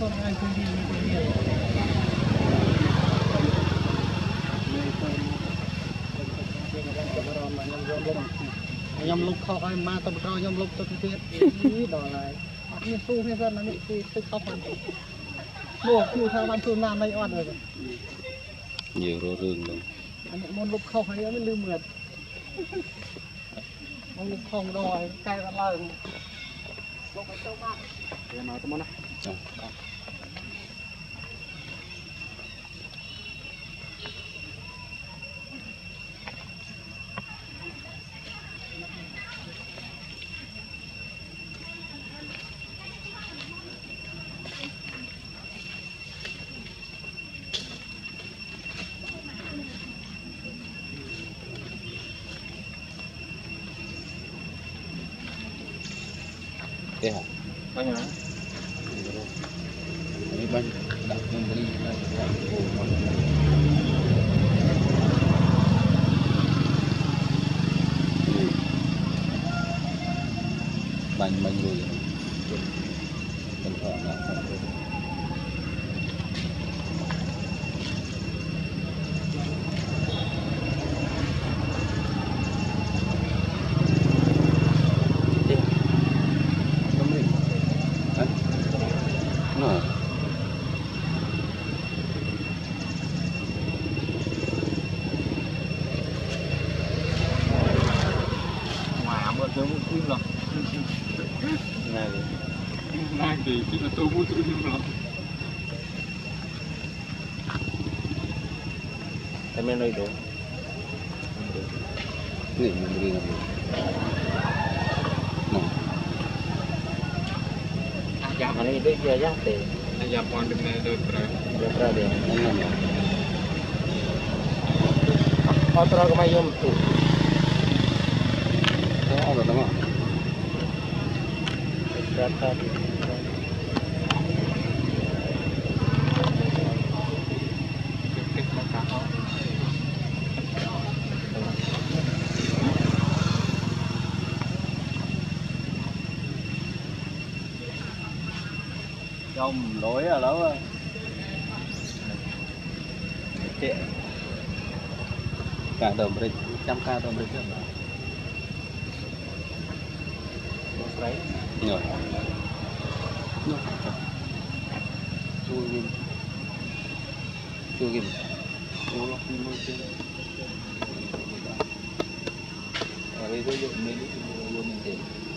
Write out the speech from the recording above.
ខ្ញុំលុបខុសហើយម៉ាទៅប្រកខ្ញុំលុបទៅទៀតដល់ហើយអត់មានស៊ូទេសិននេះគឺទឹកខុសហ្នឹងលោកគូថាបានស៊ូណាមិនអត់ទេយើងរស់រឿងហ្នឹងអានេះមុនលុបខុសហើយមិនលឺមើលមកលុបខុសម្ដងហើយកែកឡើងលុបទៅមកវាមកទៅមកណាะ thế hả? Bánh hả kewajiban nak memberi eh, banyak-banyak dulu. Kalau nak này này thì khi mà tôi muốn phim rồi em lên đây đồ này mình đi làm gì Nah, ajak ini itu dia aja teh. ajak pon dengan itu bro Dia pernah dia. Ini ya. kau Trong lối ở đó Tiện. Cả đồng bịch, trăm ca đồng bịch rồi. subscribe. No. No. Tuh gini. Tuh gini. Tolak ni macam. Kalau itu, beli tu, beli tu.